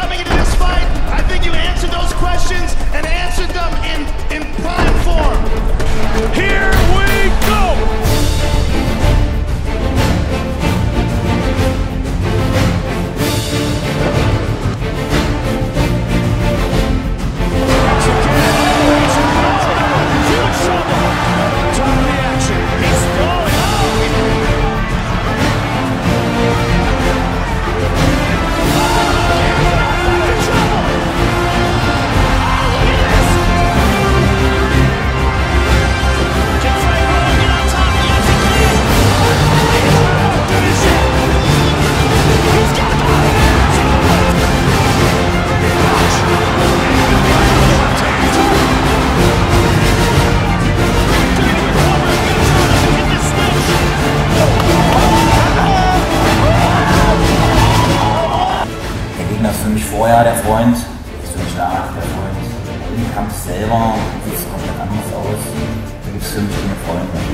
coming into this fight. I think you answered those questions, Freund, bist du stark, der Freund. Im Kampf selber sieht es komplett anders aus. Da gibt es keine Freunde.